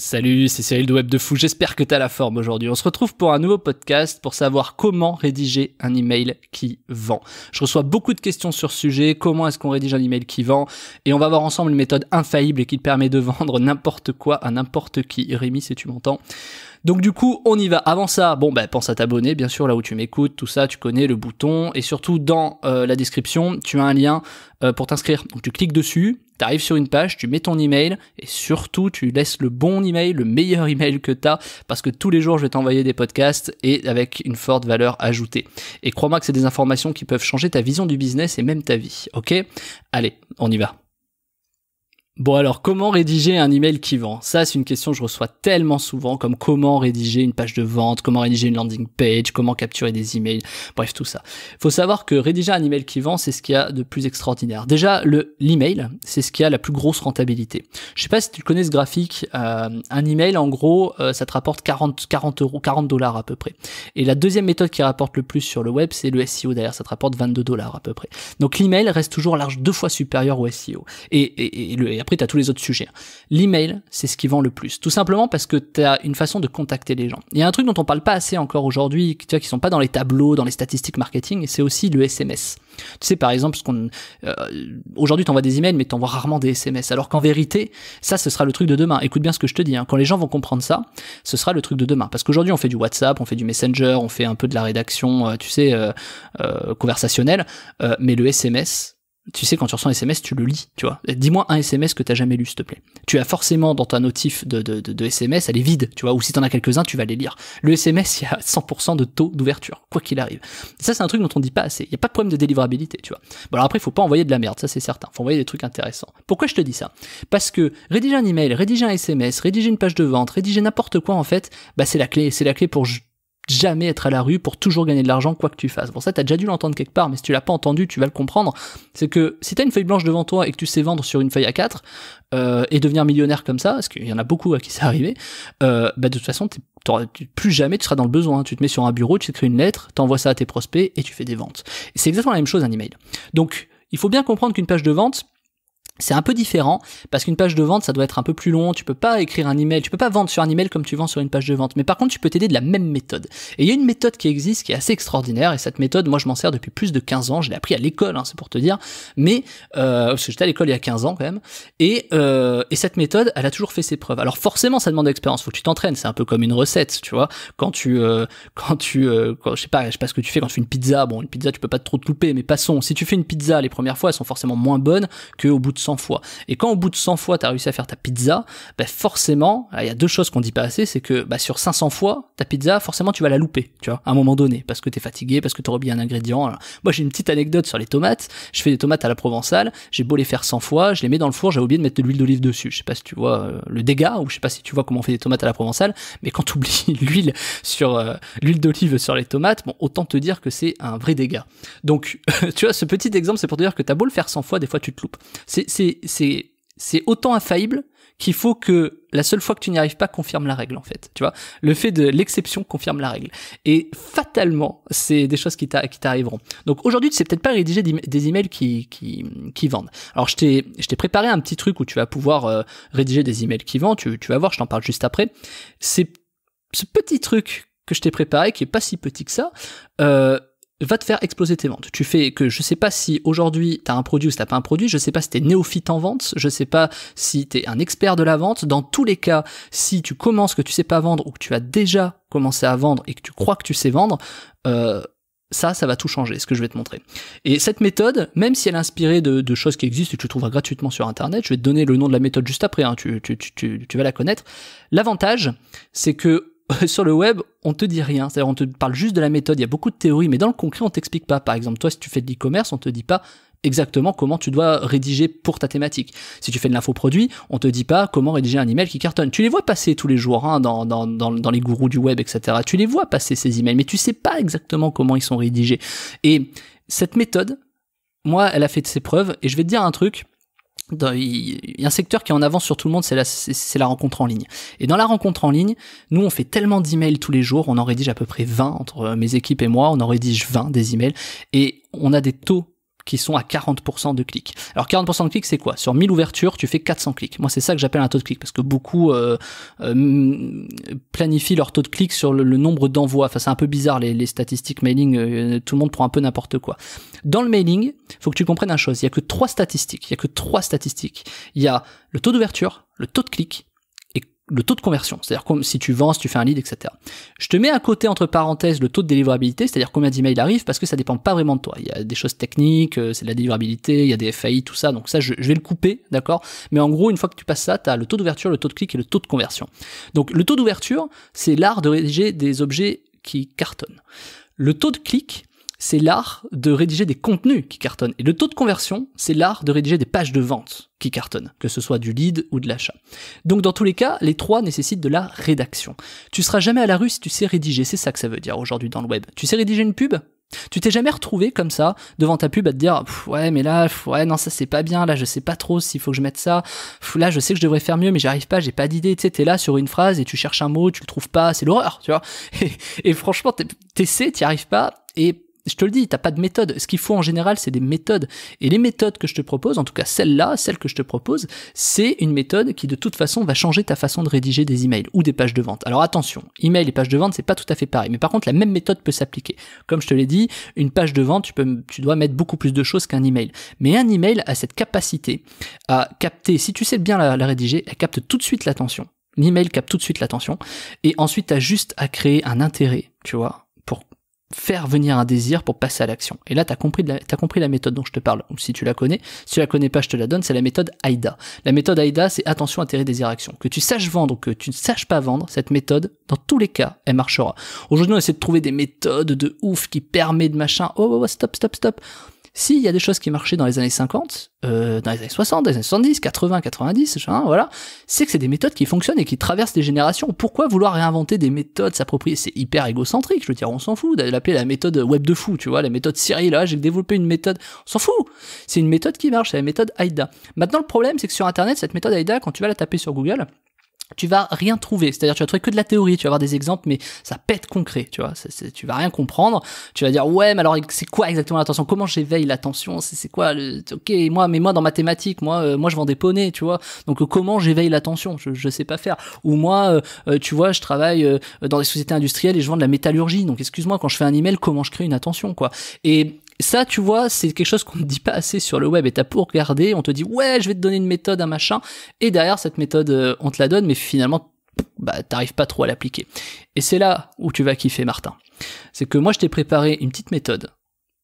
Salut, c'est Cyril de Web de Fou, j'espère que t'as la forme aujourd'hui. On se retrouve pour un nouveau podcast pour savoir comment rédiger un email qui vend. Je reçois beaucoup de questions sur ce sujet, comment est-ce qu'on rédige un email qui vend, et on va voir ensemble une méthode infaillible et qui permet de vendre n'importe quoi à n'importe qui. Rémi, si tu m'entends. Donc du coup, on y va. Avant ça, bon ben pense à t'abonner, bien sûr, là où tu m'écoutes, tout ça, tu connais le bouton, et surtout dans euh, la description, tu as un lien euh, pour t'inscrire. Donc tu cliques dessus, tu arrives sur une page, tu mets ton email, et surtout tu laisses le bon email, le meilleur email que t'as, parce que tous les jours je vais t'envoyer des podcasts et avec une forte valeur ajoutée. Et crois-moi que c'est des informations qui peuvent changer ta vision du business et même ta vie. Ok? Allez, on y va. Bon alors, comment rédiger un email qui vend? Ça, c'est une question que je reçois tellement souvent, comme comment rédiger une page de vente, comment rédiger une landing page, comment capturer des emails, bref, tout ça. Faut savoir que rédiger un email qui vend, c'est ce qu'il y a de plus extraordinaire. Déjà, le l'email, c'est ce qui a la plus grosse rentabilité. Je sais pas si tu connais ce graphique, euh, un email, en gros, euh, ça te rapporte 40, 40 euros, 40 dollars à peu près. Et la deuxième méthode qui rapporte le plus sur le web, c'est le SEO derrière, ça te rapporte 22 dollars à peu près. Donc l'email reste toujours large deux fois supérieur au SEO. Et, et, et, après, tu tous les autres sujets. L'email, c'est ce qui vend le plus. Tout simplement parce que tu as une façon de contacter les gens. Il y a un truc dont on parle pas assez encore aujourd'hui, tu vois, qui sont pas dans les tableaux, dans les statistiques marketing, c'est aussi le SMS. Tu sais, par exemple, euh, aujourd'hui, t'envoies des emails, mais t'envoies rarement des SMS. Alors qu'en vérité, ça, ce sera le truc de demain. Écoute bien ce que je te dis. Hein. Quand les gens vont comprendre ça, ce sera le truc de demain. Parce qu'aujourd'hui, on fait du WhatsApp, on fait du Messenger, on fait un peu de la rédaction, euh, tu sais, euh, euh, conversationnelle. mais le SMS, tu sais, quand tu reçois un SMS, tu le lis, tu vois. Dis-moi un SMS que t'as jamais lu, s'il te plaît. Tu as forcément dans ta notif de, SMS, elle est vide, tu vois, ou si t'en as quelques-uns, tu vas les lire. Le SMS, il y a 100% de taux d'ouverture, quoi qu'il arrive. ça, c'est un truc dont on dit pas assez. Il y a pas de problème de délivrabilité, tu vois. Bon, alors après, il faut pas envoyer de la merde, ça c'est certain. Faut envoyer des trucs intéressants. Pourquoi je te dis ça? Parce que rédiger un email, rédiger un SMS, rédiger une page de vente, rédiger n'importe quoi, en fait, bah c'est la clé. C'est la clé pour jamais être à la rue pour toujours gagner de l'argent quoi que tu fasses. Pour ça, t'as déjà dû l'entendre quelque part, mais si tu l'as pas entendu, tu vas le comprendre. C'est que si t'as une feuille blanche devant toi et que tu sais vendre sur une feuille à 4 euh, et devenir millionnaire comme ça, parce qu'il y en a beaucoup à qui c'est arrivé, euh, bah de toute façon, plus jamais tu seras dans le besoin. Tu te mets sur un bureau, tu écris une lettre, t'envoies ça à tes prospects et tu fais des ventes. C'est exactement la même chose un email. Donc, il faut bien comprendre qu'une page de vente, c'est un peu différent parce qu'une page de vente, ça doit être un peu plus long. Tu peux pas écrire un email, tu peux pas vendre sur un email comme tu vends sur une page de vente. Mais par contre, tu peux t'aider de la même méthode. Et il y a une méthode qui existe qui est assez extraordinaire. Et cette méthode, moi, je m'en sers depuis plus de 15 ans. Je l'ai appris à l'école, hein, c'est pour te dire. Mais euh, parce que j'étais à l'école il y a 15 ans quand même. Et, euh, et cette méthode, elle a toujours fait ses preuves. Alors forcément, ça demande d'expérience. Faut que tu t'entraînes. C'est un peu comme une recette, tu vois. Quand tu, euh, quand tu, quand, je sais pas, je sais pas ce que tu fais quand tu fais une pizza. Bon, une pizza, tu peux pas trop te louper. Mais passons. Si tu fais une pizza les premières fois, elles sont forcément moins bonnes qu'au bout de 100 fois. Et quand au bout de 100 fois, tu as réussi à faire ta pizza, bah forcément, il y a deux choses qu'on dit pas assez, c'est que bah, sur 500 fois, ta pizza, forcément, tu vas la louper, tu vois, à un moment donné, parce que tu es fatigué, parce que tu oublié un ingrédient. moi, j'ai une petite anecdote sur les tomates. Je fais des tomates à la provençale, j'ai beau les faire 100 fois, je les mets dans le four, j'ai oublié de mettre de l'huile d'olive dessus. Je sais pas si tu vois euh, le dégât, ou je sais pas si tu vois comment on fait des tomates à la provençale, mais quand tu oublies l'huile sur euh, l'huile d'olive sur les tomates, bon, autant te dire que c'est un vrai dégât. Donc, tu vois, ce petit exemple, c'est pour te dire que t'as beau le faire 100 fois, des fois tu te loupes. C'est, c'est c'est autant infaillible qu'il faut que la seule fois que tu n'y arrives pas confirme la règle en fait. Tu vois, le fait de l'exception confirme la règle. Et fatalement, c'est des choses qui t'arriveront. Donc aujourd'hui, tu sais peut-être pas rédiger des emails qui qui, qui vendent. Alors je t'ai préparé un petit truc où tu vas pouvoir euh, rédiger des emails qui vendent. Tu, tu vas voir, je t'en parle juste après. C'est ce petit truc que je t'ai préparé, qui est pas si petit que ça. Euh, va te faire exploser tes ventes. Tu fais que je sais pas si aujourd'hui tu as un produit ou si t'as pas un produit, je sais pas si t'es néophyte en vente, je sais pas si t'es un expert de la vente. Dans tous les cas, si tu commences que tu sais pas vendre ou que tu as déjà commencé à vendre et que tu crois que tu sais vendre, euh, ça, ça va tout changer, ce que je vais te montrer. Et cette méthode, même si elle est inspirée de, choses qui existent et que tu trouveras gratuitement sur Internet, je vais te donner le nom de la méthode juste après, hein, tu, tu, tu, tu vas la connaître. L'avantage, c'est que sur le web, on te dit rien. C'est-à-dire, on te parle juste de la méthode. Il y a beaucoup de théories, mais dans le concret, on t'explique pas. Par exemple, toi, si tu fais de l'e-commerce, on te dit pas exactement comment tu dois rédiger pour ta thématique. Si tu fais de l'infoproduit, on te dit pas comment rédiger un email qui cartonne. Tu les vois passer tous les jours hein, dans, dans, dans, les gourous du web, etc. Tu les vois passer ces emails, mais tu sais pas exactement comment ils sont rédigés. Et cette méthode, moi, elle a fait ses preuves, et je vais te dire un truc, il y a un secteur qui est en avance sur tout le monde, c'est la, c'est la rencontre en ligne. Et dans la rencontre en ligne, nous on fait tellement d'emails tous les jours, on en rédige à peu près 20 entre mes équipes et moi, on en rédige 20 des emails, et on a des taux qui sont à 40% de clics. Alors 40% de clics, c'est quoi? Sur 1000 ouvertures, tu fais 400 clics. Moi, c'est ça que j'appelle un taux de clic, parce que beaucoup euh, euh, planifient leur taux de clic sur le, nombre d'envois. Enfin, c'est un peu bizarre les, statistiques mailing. Euh, tout le monde prend un peu n'importe quoi. Dans le mailing, faut que tu comprennes une chose. Il y a que trois statistiques. Il y a que trois statistiques. Il y a le taux d'ouverture, le taux de clic le taux de conversion, c'est-à-dire si tu vends, si tu fais un lead, etc. Je te mets à côté entre parenthèses le taux de délivrabilité, c'est-à-dire combien d'emails arrivent, parce que ça dépend pas vraiment de toi. Il y a des choses techniques, euh, c'est de la délivrabilité, il y a des FAI, tout ça, donc ça je, vais le couper, d'accord? Mais en gros, une fois que tu passes ça, tu as le taux d'ouverture, le taux de clic et le taux de conversion. Donc le taux d'ouverture, c'est l'art de rédiger des objets qui cartonnent. Le taux de clic, c'est l'art de rédiger des contenus qui cartonnent. Et le taux de conversion, c'est l'art de rédiger des pages de vente qui cartonnent, que ce soit du lead ou de l'achat. Donc dans tous les cas, les trois nécessitent de la rédaction. Tu seras jamais à la rue si tu sais rédiger, c'est ça que ça veut dire aujourd'hui dans le web. Tu sais rédiger une pub? Tu t'es jamais retrouvé comme ça devant ta pub à te dire ouais mais là ouais non ça c'est pas bien. Là je sais pas trop s'il faut que je mette ça. Là je sais que je devrais faire mieux mais j'arrive pas. J'ai pas d'idée. Tu sais t'es là sur une phrase et tu cherches un mot tu le trouves pas. C'est l'horreur tu vois. Et, et franchement t'essaies t'y arrives pas. Et je te le dis, t'as pas de méthode. Ce qu'il faut en général, c'est des méthodes. Et les méthodes que je te propose, en tout cas celle-là, celle que je te propose, c'est une méthode qui de toute façon va changer ta façon de rédiger des emails ou des pages de vente. Alors attention, email et page de vente, c'est pas tout à fait pareil. Mais par contre, la même méthode peut s'appliquer. Comme je te l'ai dit, une page de vente, tu dois mettre beaucoup plus de choses qu'un email. Mais un email a cette capacité à capter, si tu sais bien la, la rédiger, elle capte tout de suite l'attention. L'email capte tout de suite l'attention. Et ensuite, tu as juste à créer un intérêt, tu vois, faire venir un désir pour passer à l'action. Et là, tu as compris, la, as compris la méthode dont je te parle. Si tu la connais, si tu la connais pas, je te la donne, c'est la méthode AIDA. La méthode AIDA, c'est attention, intérêt, désir, action. Que tu saches vendre ou que tu ne saches pas vendre, cette méthode, dans tous les cas, elle marchera. Aujourd'hui, on essaie de trouver des méthodes de ouf qui permettent de machin. Oh, oh, oh stop, stop, stop. S'il y a des choses qui marchaient dans les années 50, euh, dans les années 60, dans les années 70, 80, 90, voilà, c'est que c'est des méthodes qui fonctionnent et qui traversent des générations. Pourquoi vouloir réinventer des méthodes, s'approprier? C'est hyper égocentrique, je veux dire, on s'en fout d'appeler la méthode web de fou, tu vois, la méthode Siri, là, j'ai développé une méthode, on s'en fout C'est une méthode qui marche, c'est la méthode AIDA. Maintenant, le problème, c'est que sur Internet, cette méthode AIDA, quand tu vas la taper sur Google, tu vas rien trouver. C'est-à-dire, tu vas trouver que de la théorie, tu vas avoir des exemples, mais ça pète concret, tu vois. Tu vas rien comprendre. Tu vas dire, ouais, mais alors, c'est quoi exactement l'attention? Comment j'éveille l'attention? C'est, quoi le, ok, moi, mais moi, dans mathématiques, moi, euh, moi, je vends des poneys, tu vois. Donc, comment j'éveille l'attention? Je, je sais pas faire. Ou moi, euh, euh, tu vois, je travaille dans des sociétés industrielles et je vends de la métallurgie. Donc, excuse-moi, quand je fais un email, comment je crée une attention, quoi? Et ça, tu vois, c'est quelque chose qu'on ne dit pas assez sur le web. Et t'as pour regarder, on te dit ouais, je vais te donner une méthode, un machin, et derrière cette méthode, euh, on te la donne, mais finalement, bah, t'arrives pas trop à l'appliquer. Et c'est là où tu vas kiffer, Martin. C'est que moi, je t'ai préparé une petite méthode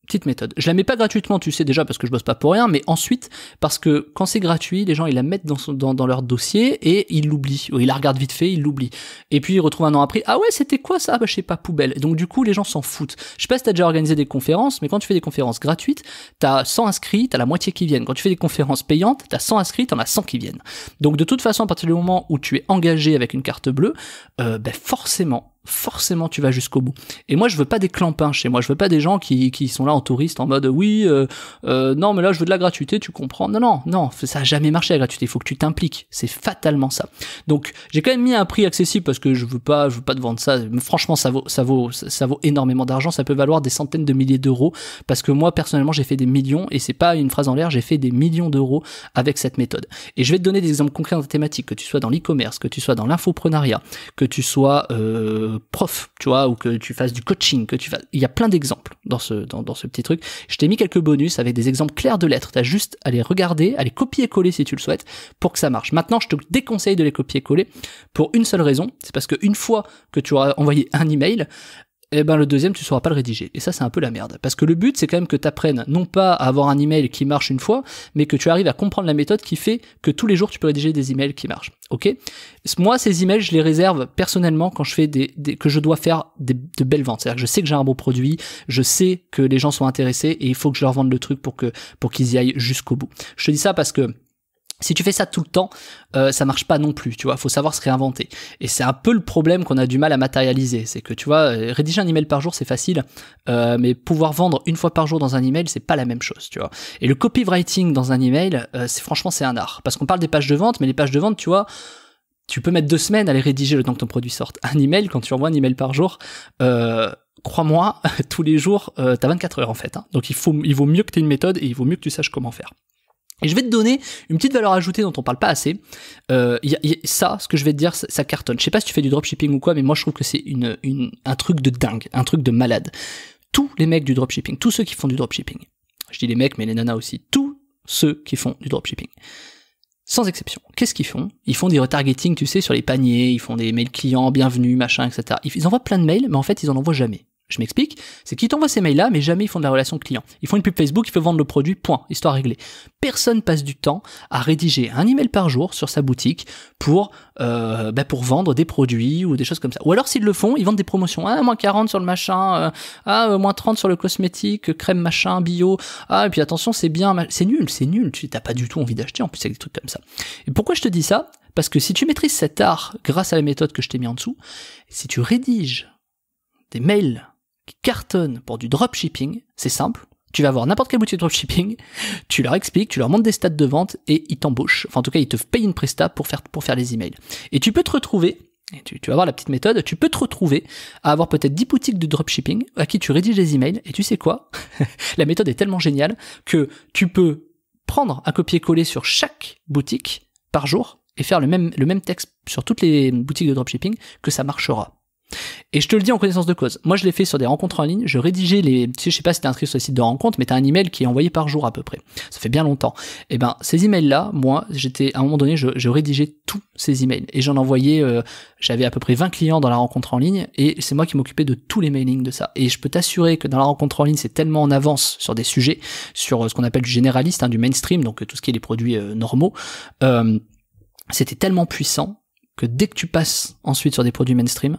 petite méthode. Je la mets pas gratuitement, tu sais déjà parce que je bosse pas pour rien, mais ensuite parce que quand c'est gratuit, les gens ils la mettent dans, leur dossier et ils l'oublient. Ou ils la regardent vite fait, ils l'oublient. Et puis ils retrouvent un an après, ah ouais c'était quoi ça? Bah je sais pas, poubelle. Donc du coup les gens s'en foutent. Je sais pas si t'as déjà organisé des conférences, mais quand tu fais des conférences gratuites, t'as 100 inscrits, t'as la moitié qui viennent. Quand tu fais des conférences payantes, t'as 100 inscrits, t'en as 100 qui viennent. Donc de toute façon, à partir du moment où tu es engagé avec une carte bleue, euh, ben forcément forcément tu vas jusqu'au bout. Et moi je veux pas des clampins chez moi, je veux pas des gens qui, qui sont là en touriste en mode oui euh, euh, non mais là je veux de la gratuité, tu comprends. Non non non, ça a jamais marché la gratuité, il faut que tu t'impliques, c'est fatalement ça. Donc j'ai quand même mis un prix accessible parce que je veux pas je veux pas te vendre ça. Franchement ça vaut ça vaut ça vaut énormément d'argent, ça peut valoir des centaines de milliers d'euros parce que moi personnellement j'ai fait des millions et c'est pas une phrase en l'air, j'ai fait des millions d'euros avec cette méthode. Et je vais te donner des exemples concrets dans ta thématique, que tu sois dans l'e-commerce, que tu sois dans l'infoprenariat, que tu sois euh, prof, tu vois, ou que tu fasses du coaching, que tu fasses. Il y a plein d'exemples dans ce, dans, ce petit truc. Je t'ai mis quelques bonus avec des exemples clairs de lettres. T'as juste à les regarder, à les copier-coller si tu le souhaites, pour que ça marche. Maintenant, je te déconseille de les copier-coller pour une seule raison. C'est parce qu'une fois que tu auras envoyé un email, eh ben le deuxième tu sauras pas le rédiger. Et ça c'est un peu la merde. Parce que le but c'est quand même que tu apprennes non pas à avoir un email qui marche une fois, mais que tu arrives à comprendre la méthode qui fait que tous les jours tu peux rédiger des emails qui marchent. Ok? Moi ces emails je les réserve personnellement quand je fais des, que je dois faire des, de belles ventes. C'est-à-dire que je sais que j'ai un bon produit, je sais que les gens sont intéressés et il faut que je leur vende le truc pour que pour qu'ils y aillent jusqu'au bout. Je te dis ça parce que si tu fais ça tout le temps, euh, ça marche pas non plus, tu vois. Faut savoir se réinventer. Et c'est un peu le problème qu'on a du mal à matérialiser, c'est que tu vois, euh, rédiger un email par jour c'est facile, euh, mais pouvoir vendre une fois par jour dans un email c'est pas la même chose, tu vois. Et le copywriting dans un email, euh, c'est franchement c'est un art, parce qu'on parle des pages de vente, mais les pages de vente, tu vois, tu peux mettre deux semaines à les rédiger le temps que ton produit sorte. Un email, quand tu envoies un email par jour, crois-moi, tous les jours, euh, t'as 24 heures en fait. Hein. Donc il, faut, il vaut mieux que tu une méthode et il vaut mieux que tu saches comment faire. Et je vais te donner une petite valeur ajoutée dont on parle pas assez. Euh, ça, ce que je vais te dire, ça, cartonne. Je sais pas si tu fais du dropshipping ou quoi, mais moi je trouve que c'est une, une, un truc de dingue, un truc de malade. Tous les mecs du dropshipping, tous ceux qui font du dropshipping, je dis les mecs, mais les nanas aussi, tous ceux qui font du dropshipping, sans exception. Qu'est-ce qu'ils font? Ils font des retargeting, tu sais, sur les paniers, ils font des mails clients, bienvenue, machin, etc. Ils envoient plein de mails, mais en fait, ils en envoient jamais. Je m'explique, c'est qu'ils t'envoient ces mails-là, mais jamais ils font de la relation client. Ils font une pub Facebook, ils font vendre le produit, point, histoire réglée. Personne passe du temps à rédiger un email par jour sur sa boutique pour euh, bah pour vendre des produits ou des choses comme ça. Ou alors s'ils le font, ils vendent des promotions. Ah, moins 40 sur le machin, euh, ah, euh, moins 30 sur le cosmétique, crème machin, bio. Ah, et puis attention, c'est bien, c'est nul, c'est nul, tu t'as pas du tout envie d'acheter en plus avec des trucs comme ça. Et pourquoi je te dis ça? Parce que si tu maîtrises cet art grâce à la méthode que je t'ai mis en dessous, si tu rédiges des mails qui pour du dropshipping, c'est simple. Tu vas voir n'importe quelle boutique de dropshipping, tu leur expliques, tu leur montres des stats de vente et ils t'embauchent. Enfin, en tout cas, ils te payent une presta pour faire, pour les emails. Et tu peux te retrouver, et tu, vas voir la petite méthode, tu peux te retrouver à avoir peut-être 10 boutiques de dropshipping à qui tu rédiges des emails. Et tu sais quoi? la méthode est tellement géniale que tu peux prendre un copier-coller sur chaque boutique par jour et faire le même texte sur toutes les boutiques de dropshipping que ça marchera. Et je te le dis en connaissance de cause. Moi, je l'ai fait sur des rencontres en ligne. Je rédigeais les, tu sais, je sais pas si t'es inscrit sur le site de rencontre, mais t'as un email qui est envoyé par jour à peu près. Ça fait bien longtemps. Et eh ben, ces emails-là, moi, j'étais, à un moment donné, je, rédigeais tous ces emails. Et j'en envoyais, euh, j'avais à peu près 20 clients dans la rencontre en ligne. Et c'est moi qui m'occupais de tous les mailings de ça. Et je peux t'assurer que dans la rencontre en ligne, c'est tellement en avance sur des sujets, sur euh, ce qu'on appelle du généraliste, hein, du mainstream, donc tout ce qui est les produits euh, normaux. c'était tellement puissant que dès que tu passes ensuite sur des produits mainstream,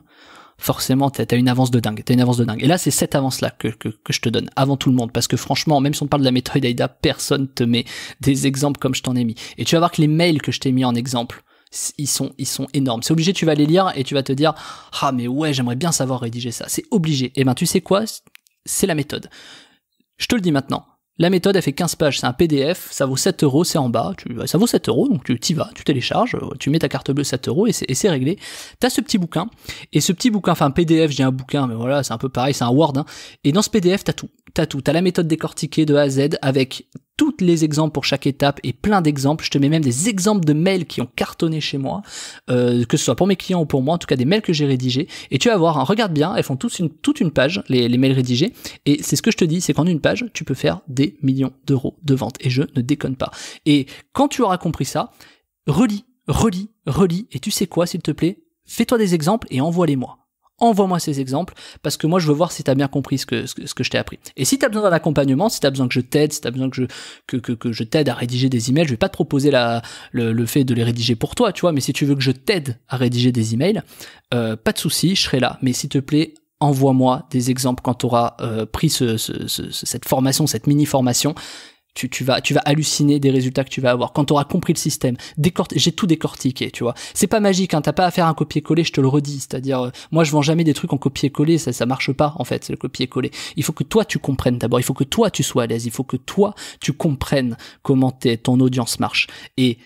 forcément t'as as une avance de dingue, t'as une avance de dingue. Et là c'est cette avance là que, que, que, je te donne avant tout le monde, parce que franchement, même si on parle de la méthode AIDA, personne te met des exemples comme je t'en ai mis. Et tu vas voir que les mails que je t'ai mis en exemple, ils sont, ils sont énormes. C'est obligé, tu vas les lire et tu vas te dire, ah mais ouais, j'aimerais bien savoir rédiger ça. C'est obligé. Et ben tu sais quoi, c'est la méthode. Je te le dis maintenant. La méthode, elle fait 15 pages, c'est un PDF, ça vaut 7 euros, c'est en bas, tu, ça vaut 7 euros, donc tu t'y vas, tu télécharges, tu mets ta carte bleue 7 euros et c'est réglé. T'as ce petit bouquin, et ce petit bouquin, enfin PDF, j'ai un bouquin, mais voilà, c'est un peu pareil, c'est un Word, hein, et dans ce PDF, t'as tout. T'as tout. T'as la méthode décortiquée de A à Z avec toutes les exemples pour chaque étape et plein d'exemples. Je te mets même des exemples de mails qui ont cartonné chez moi, euh, que ce soit pour mes clients ou pour moi, en tout cas des mails que j'ai rédigés. Et tu vas voir, hein, regarde bien, elles font toute une page, les, les mails rédigés. Et c'est ce que je te dis, c'est qu'en une page, tu peux faire des millions d'euros de vente. Et je ne déconne pas. Et quand tu auras compris ça, relis, relis, relis. Et tu sais quoi, s'il te plaît, fais-toi des exemples et envoie-les-moi envoie-moi ces exemples parce que moi je veux voir si tu as bien compris ce que, je t'ai appris. Et si tu as besoin d'un accompagnement, si tu as besoin que je t'aide, si tu as besoin que je, t'aide à rédiger des emails, je vais pas te proposer le, fait de les rédiger pour toi, tu vois, mais si tu veux que je t'aide à rédiger des emails, euh, pas de souci, je serai là. Mais s'il te plaît, envoie-moi des exemples quand tu auras euh, pris ce, ce, cette formation, cette mini-formation tu, tu, vas, tu vas halluciner des résultats que tu vas avoir. Quand tu auras compris le système, j'ai tout décortiqué, tu vois. C'est pas magique, hein, t'as pas à faire un copier-coller, je te le redis. C'est-à-dire, euh, moi je vends jamais des trucs en copier-coller, ça, ça marche pas en fait, le copier-coller. Il faut que toi tu comprennes d'abord, il faut que toi tu sois à l'aise, il faut que toi tu comprennes comment ton audience marche. Et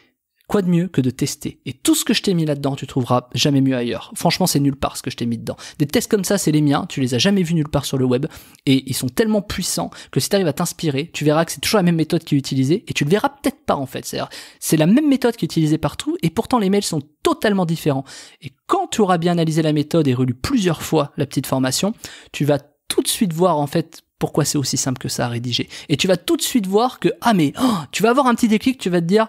Quoi de mieux que de tester? Et tout ce que je t'ai mis là-dedans, tu trouveras jamais mieux ailleurs. Franchement, c'est nulle part ce que je t'ai mis dedans. Des tests comme ça, c'est les miens, tu les as jamais vus nulle part sur le web, et ils sont tellement puissants que si tu arrives à t'inspirer, tu verras que c'est toujours la même méthode qui est utilisée, et tu le verras peut-être pas en fait. C'est-à-dire, c'est la même méthode qui est utilisée partout, et pourtant les mails sont totalement différents. Et quand tu auras bien analysé la méthode et relu plusieurs fois la petite formation, tu vas tout de suite voir en fait pourquoi c'est aussi simple que ça à rédiger. Et tu vas tout de suite voir que, ah mais, oh, tu vas avoir un petit déclic, tu vas te dire,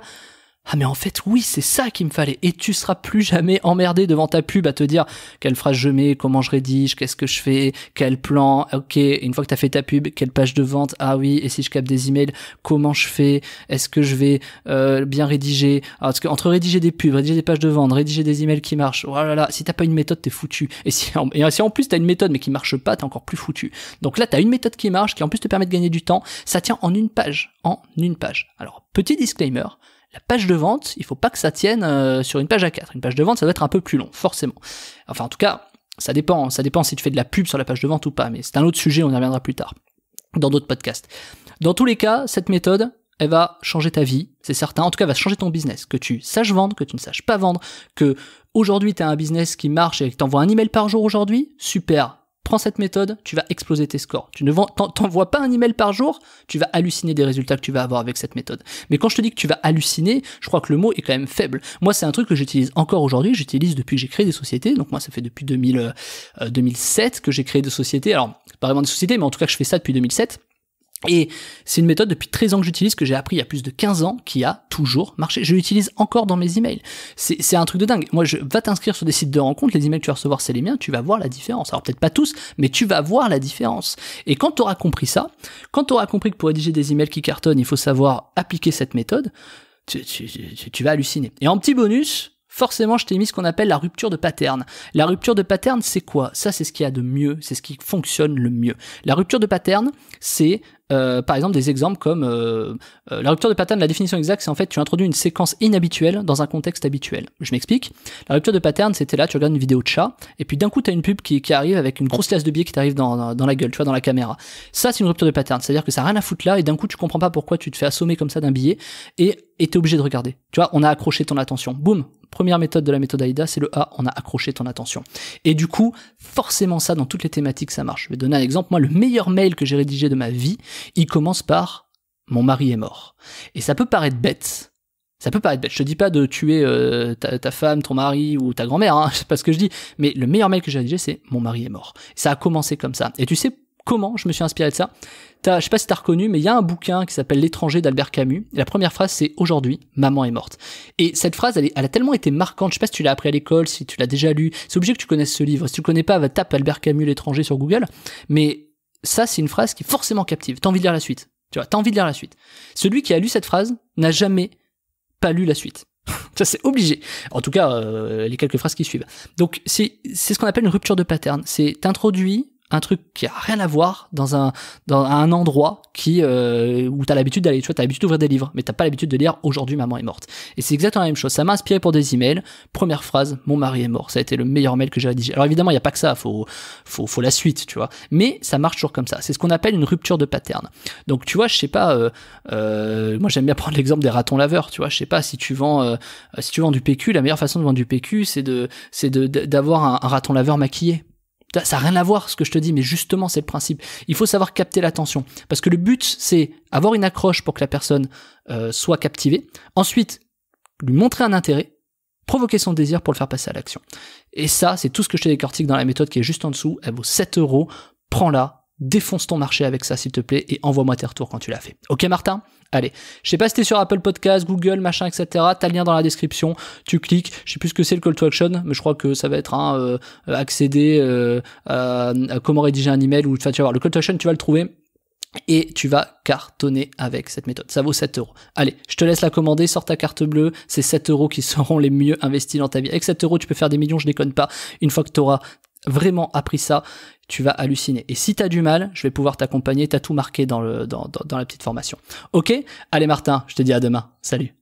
ah mais en fait oui c'est ça qu'il me fallait. Et tu seras plus jamais emmerdé devant ta pub à te dire quelle phrase je mets, comment je rédige, qu'est-ce que je fais, quel plan, ok une fois que tu as fait ta pub, quelle page de vente, ah oui et si je capte des emails, comment je fais, est-ce que je vais euh, bien rédiger, Alors, parce que entre rédiger des pubs, rédiger des pages de vente, rédiger des emails qui marchent, oh là là, si t'as pas une méthode t'es foutu. Et si, en, et si en plus t'as une méthode mais qui marche pas t'es encore plus foutu. Donc là t'as une méthode qui marche qui en plus te permet de gagner du temps, ça tient en une page, en une page. Alors petit disclaimer, la page de vente, il faut pas que ça tienne euh, sur une page à 4. Une page de vente, ça doit être un peu plus long, forcément. Enfin, en tout cas, ça dépend. Ça dépend si tu fais de la pub sur la page de vente ou pas. Mais c'est un autre sujet, on y reviendra plus tard dans d'autres podcasts. Dans tous les cas, cette méthode, elle va changer ta vie, c'est certain. En tout cas, elle va changer ton business. Que tu saches vendre, que tu ne saches pas vendre, que aujourd'hui tu as un business qui marche et que tu envoies un email par jour aujourd'hui, super prends cette méthode, tu vas exploser tes scores. Tu ne t'envoies pas un email par jour, tu vas halluciner des résultats que tu vas avoir avec cette méthode. Mais quand je te dis que tu vas halluciner, je crois que le mot est quand même faible. Moi, c'est un truc que j'utilise encore aujourd'hui, j'utilise depuis que j'ai créé des sociétés. Donc moi, ça fait depuis 2000, 2007 euh, que j'ai créé des sociétés. Alors, pas vraiment des sociétés, mais en tout cas, je fais ça depuis 2007. Et c'est une méthode depuis 13 ans que j'utilise, que j'ai appris il y a plus de 15 ans, qui a toujours marché. Je l'utilise encore dans mes emails. C'est un truc de dingue. Moi, je va t'inscrire sur des sites de rencontres, les emails que tu vas recevoir, c'est les miens, tu vas voir la différence. Alors peut-être pas tous, mais tu vas voir la différence. Et quand tu auras compris ça, quand tu auras compris que pour rédiger des emails qui cartonnent, il faut savoir appliquer cette méthode, tu, tu, vas halluciner. Et en petit bonus, forcément, je t'ai mis ce qu'on appelle la rupture de pattern. La rupture de pattern, c'est quoi? Ça, c'est ce qu'il y a de mieux, c'est ce qui fonctionne le mieux. La rupture de pattern, c'est euh, par exemple des exemples comme euh, euh, la rupture de pattern, la définition exacte, c'est en fait tu introduis une séquence inhabituelle dans un contexte habituel. Je m'explique. La rupture de pattern, c'était là, tu regardes une vidéo de chat, et puis d'un coup tu as une pub qui, qui, arrive avec une grosse classe de billets qui t'arrive dans, dans, la gueule, tu vois, dans la caméra. Ça, c'est une rupture de pattern, c'est-à-dire que ça n'a rien à foutre là, et d'un coup tu comprends pas pourquoi tu te fais assommer comme ça d'un billet, et t'es obligé de regarder. Tu vois, on a accroché ton attention. Boum, première méthode de la méthode AIDA, c'est le A, on a accroché ton attention. Et du coup, forcément ça, dans toutes les thématiques, ça marche. Je vais donner un exemple. Moi, le meilleur mail que j'ai rédigé de ma vie, il commence par mon mari est mort. Et ça peut paraître bête. Ça peut paraître bête. Je te dis pas de tuer euh, ta, femme, ton mari ou ta grand-mère, hein, c'est pas ce que je dis. Mais le meilleur mail que j'ai rédigé, c'est mon mari est mort. Ça a commencé comme ça. Et tu sais comment je me suis inspiré de ça? Je sais pas si t'as reconnu, mais il y a un bouquin qui s'appelle L'étranger d'Albert Camus. La première phrase, c'est aujourd'hui, maman est morte. Et cette phrase, elle, elle, a tellement été marquante. Je sais pas si tu l'as appris à l'école, si tu l'as déjà lu. C'est obligé que tu connaisses ce livre. Si tu le connais pas, va tape Albert Camus L'étranger sur Google. Mais ça, c'est une phrase qui est forcément captive. T'as envie de lire la suite. Tu vois, t'as envie de lire la suite. Celui qui a lu cette phrase n'a jamais pas lu la suite. Ça, c'est obligé. En tout cas, euh, les quelques phrases qui suivent. Donc, c'est ce qu'on appelle une rupture de pattern. C'est t'introduis un truc qui a rien à voir dans un dans un endroit qui euh, où t'as l'habitude d'aller tu vois t'as l'habitude d'ouvrir des livres mais t'as pas l'habitude de lire aujourd'hui maman est morte. Et c'est exactement la même chose. Ça m'a inspiré pour des emails. Première phrase mon mari est mort. Ça a été le meilleur mail que j'ai rédigé. Alors évidemment il y a pas que ça. Faut faut faut la suite tu vois. Mais ça marche toujours comme ça. C'est ce qu'on appelle une rupture de pattern. Donc tu vois je sais pas euh, euh, moi j'aime bien prendre l'exemple des ratons laveurs tu vois. Je sais pas si tu vends euh, si tu vends du PQ la meilleure façon de vendre du PQ c'est de c'est de d'avoir un raton laveur maquillé ça n'a rien à voir ce que je te dis, mais justement c'est le principe. Il faut savoir capter l'attention. Parce que le but, c'est avoir une accroche pour que la personne euh, soit captivée. Ensuite, lui montrer un intérêt, provoquer son désir pour le faire passer à l'action. Et ça, c'est tout ce que je te décortique dans la méthode qui est juste en dessous. Elle vaut 7 euros. Prends-la, défonce ton marché avec ça s'il te plaît et envoie-moi tes retours quand tu l'as fait. Ok Martin? Allez, je sais pas si t'es sur Apple Podcast, Google, machin, etc. T'as le lien dans la description, tu cliques. Je sais plus ce que c'est le call to action, mais je crois que ça va être un euh, accéder euh, à, comment rédiger un email ou tu vas voir le call to action, tu vas le trouver et tu vas cartonner avec cette méthode. Ça vaut 7 euros. Allez, je te laisse la commander, sors ta carte bleue, c'est 7 euros qui seront les mieux investis dans ta vie. Avec 7 euros, tu peux faire des millions, je déconne pas. Une fois que tu auras vraiment appris ça, tu vas halluciner. Et si tu as du mal, je vais pouvoir t'accompagner, t'as tout marqué dans, le, dans, dans, dans la petite formation. Ok? Allez Martin, je te dis à demain. Salut